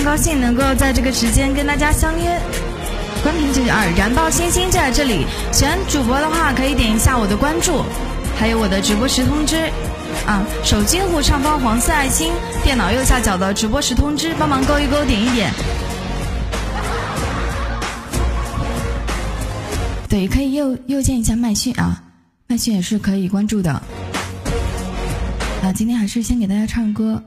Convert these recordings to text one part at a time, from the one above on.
常高兴能够在这个时间跟大家相约。关屏九九二，燃爆星星就在这里。喜欢主播的话，可以点一下我的关注，还有我的直播时通知。啊，手机户上方黄色爱心，电脑右下角的直播时通知，帮忙勾一勾，点一点。对，可以右右键一下麦序啊，麦序也是可以关注的。啊，今天还是先给大家唱歌。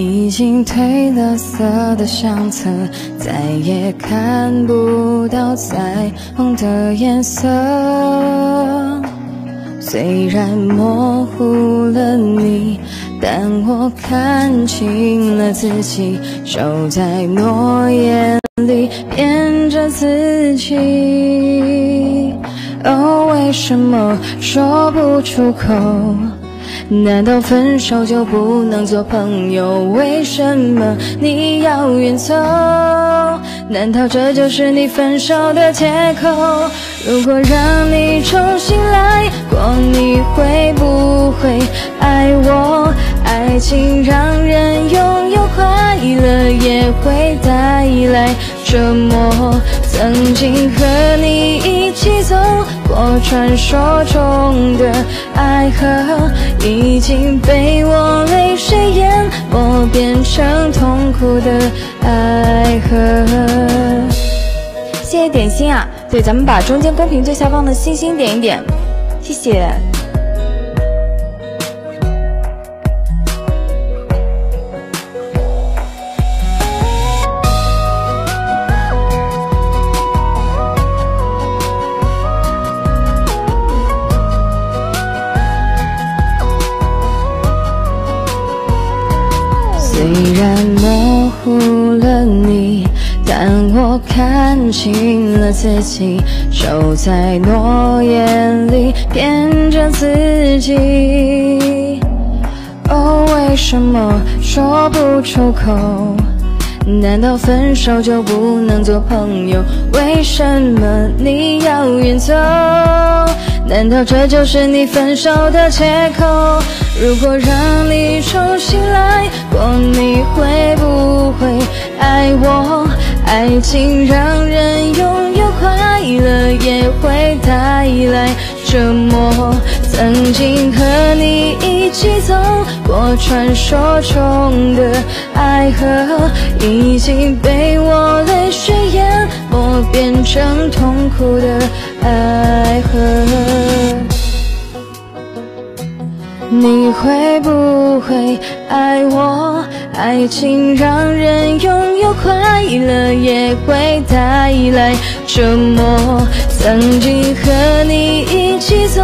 已经褪了色的相册，再也看不到彩虹的颜色。虽然模糊了你，但我看清了自己，守在诺言里骗着自己。哦，为什么说不出口？难道分手就不能做朋友？为什么你要远走？难道这就是你分手的借口？如果让你重新来过，你会不会爱我？爱情让人拥有快乐，也会带来折磨。曾经和你一起走过传说中的爱河，已经被我泪水淹没，变成痛苦的爱河。谢谢点心啊，对，咱们把中间公屏最下方的星星点一点，谢谢。我看清了自己，守在诺言里骗着自己。哦，为什么说不出口？难道分手就不能做朋友？为什么你要远走？难道这就是你分手的借口？如果让你重新来爱情让人拥有快乐，也会带来折磨。曾经和你一起走过传说中的爱河，已经被我泪水淹没，变成痛苦的爱河。你会不会爱我？爱情让人拥有快乐，也会带来折磨。曾经和你一起走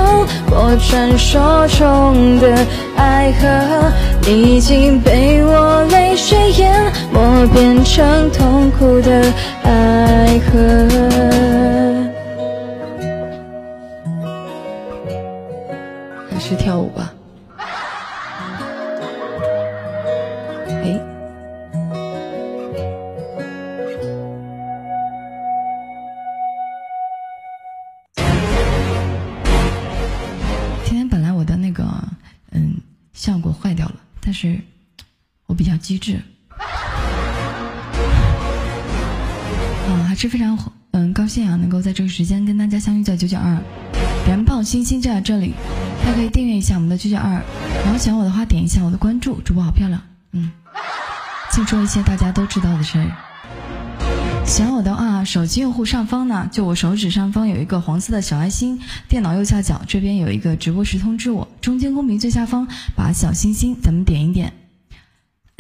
过传说中的爱河，已经被我泪水淹没，变成痛苦的爱河。还是跳舞吧。嗯，还是非常嗯高兴啊，能够在这个时间跟大家相遇在九九二，燃爆星星就在这里，大家可以订阅一下我们的九九二，然后喜欢我的话点一下我的关注，主播好漂亮，嗯，净说一些大家都知道的事儿。喜欢我的话，手机用户上方呢，就我手指上方有一个黄色的小爱心，电脑右下角这边有一个直播时通知我，中间公屏最下方把小心心咱们点一点。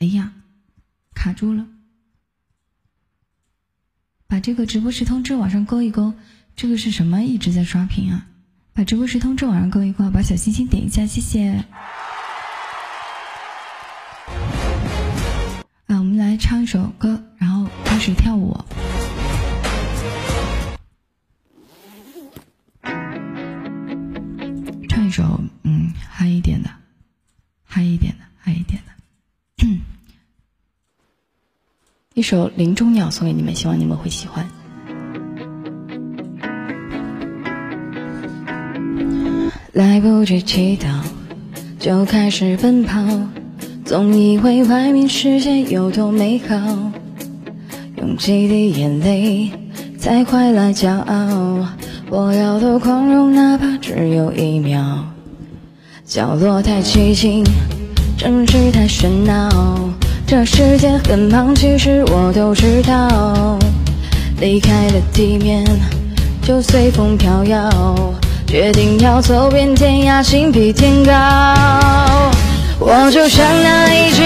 哎呀，卡住了，把这个直播时通知往上勾一勾，这个是什么？一直在刷屏啊！把直播时通知往上勾一勾，把小心心点一下，谢谢。啊，我们来唱一首歌，然后开始跳舞。唱一首嗯嗨一点的，嗨一点的，嗨一点的。一首《林中鸟》送给你们，希望你们会喜欢。来不及祈祷，就开始奔跑，总以为外面世界有多美好，用几滴眼泪才换来骄傲。我要的光荣，哪怕只有一秒。角落太寂静，城市太喧闹，这世界很忙，其实我都知道。离开了地面，就随风飘摇。决定要走遍天涯，心比天高。我就像那一只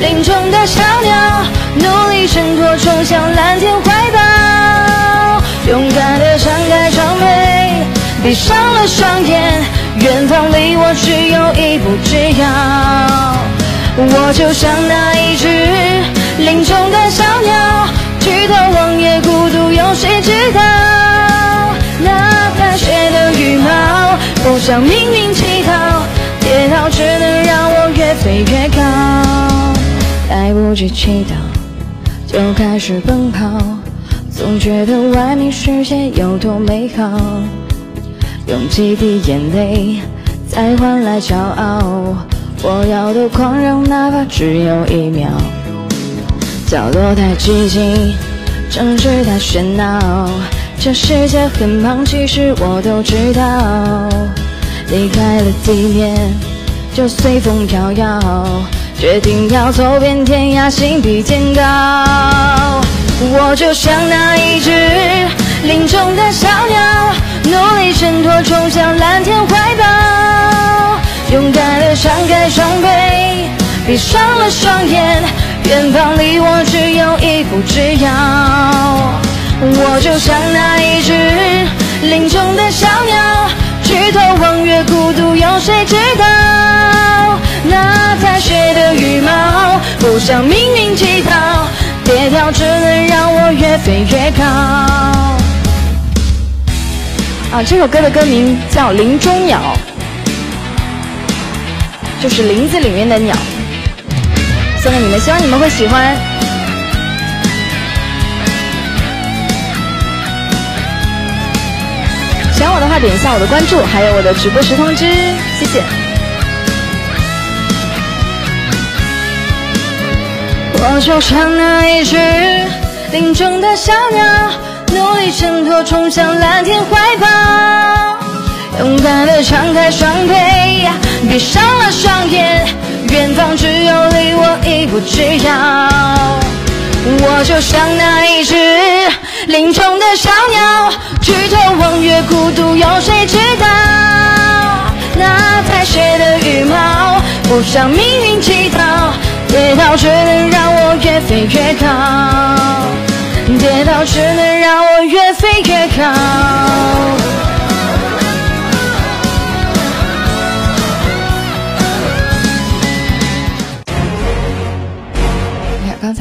林中的小鸟，努力挣脱，冲向蓝天怀抱。勇敢地张开双臂，闭上了双眼，远方离我只有一步之遥。我就像那一只林中的小鸟，举头望月，孤独有谁知道？那白雪的羽毛，不向命运乞讨，跌倒只能让我越飞越高。来不及祈祷，就开始奔跑，总觉得外面世界有多美好。用几滴眼泪，才换来骄傲。我要的狂热，哪怕只有一秒。角落太寂静，城市太喧闹。这世界很忙，其实我都知道。离开了地面，就随风飘摇。决定要走遍天涯，心比天高。我就像那一只林中的小鸟，努力挣脱，冲向蓝天怀抱。勇敢地张开双臂，闭上了双眼，远方离我只有一步之遥。我就像那一只林中的小鸟，举头望月，孤独有谁知道？那残雪的羽毛，不向命运乞讨，跌跳只能让我越飞越高。啊，这首歌的歌名叫《林中鸟》，就是林子里面的鸟，送给你们，希望你们会喜欢。喜欢我的话，点一下我的关注，还有我的直播时通知，谢谢。我就像那一只林中的小鸟，努力挣脱，冲向蓝天怀抱。勇敢地张开双臂，闭上了双眼，远方只有离我一步之遥。我就像那一只林中的小鸟，举头望月，孤独有谁知道？那白雪的羽毛，不向命运乞讨，跌倒只能让我越飞越高，跌倒只能让我越飞越高。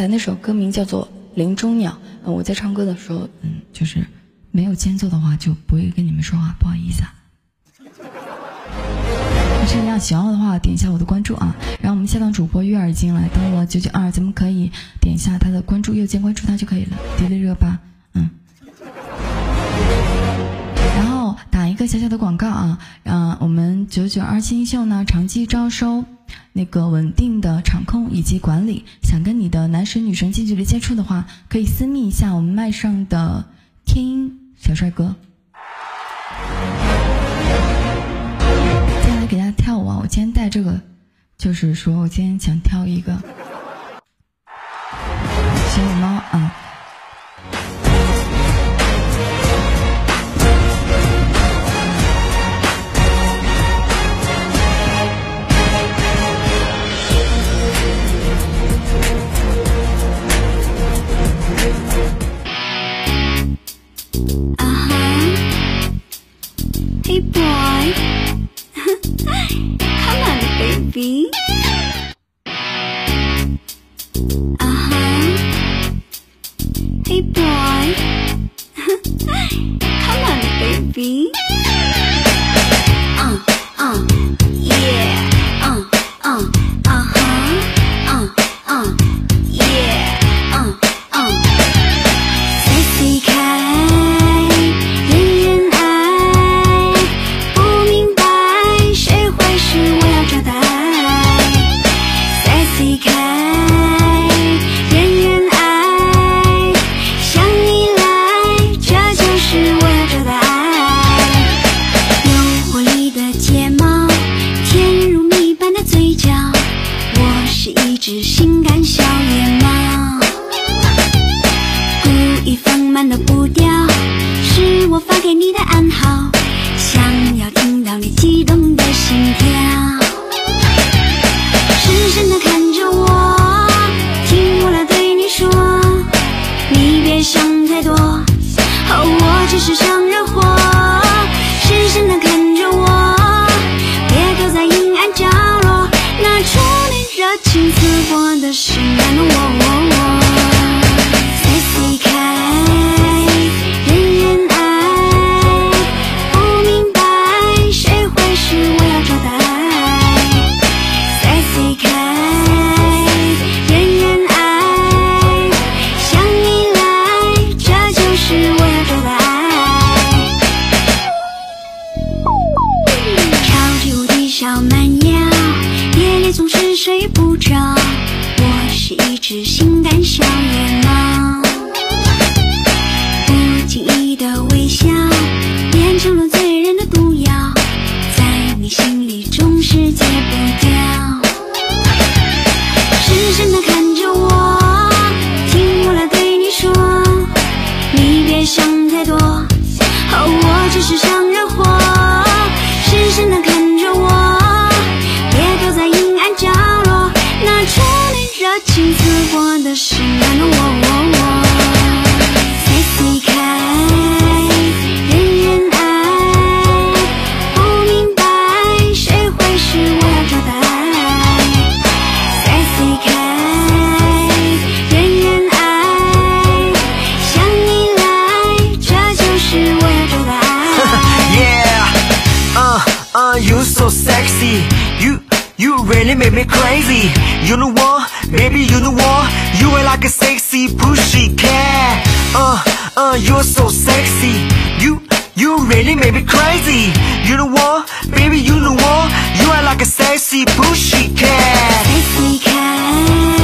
那首歌名叫做《林中鸟》，我在唱歌的时候，嗯，就是没有间奏的话，就不会跟你们说话，不好意思啊。是这样，喜欢我的话，点一下我的关注啊。然后我们下档主播月儿已经来到了九九二，咱们可以点一下他的关注，右键关注他就可以了。迪丽热巴，嗯。然后打一个小小的广告啊，嗯，我们九九二新秀呢，长期招收。那个稳定的场控以及管理，想跟你的男神女神近距离接触的话，可以私密一下我们麦上的天音小帅哥。接下来给大家跳舞啊！我今天带这个，就是说我今天想跳一个小野猫 Thank you. 发给你的暗号，想要听到你激动的心跳。睡不着我是一只性感小野猫。crazy. You, you really made me crazy. You know what, baby you know what? You are like a sexy pushy cat. Uh, uh, you're so sexy. You, you really made me crazy. You know what, baby you know what? You are like a sexy pushy cat. Sexy cat.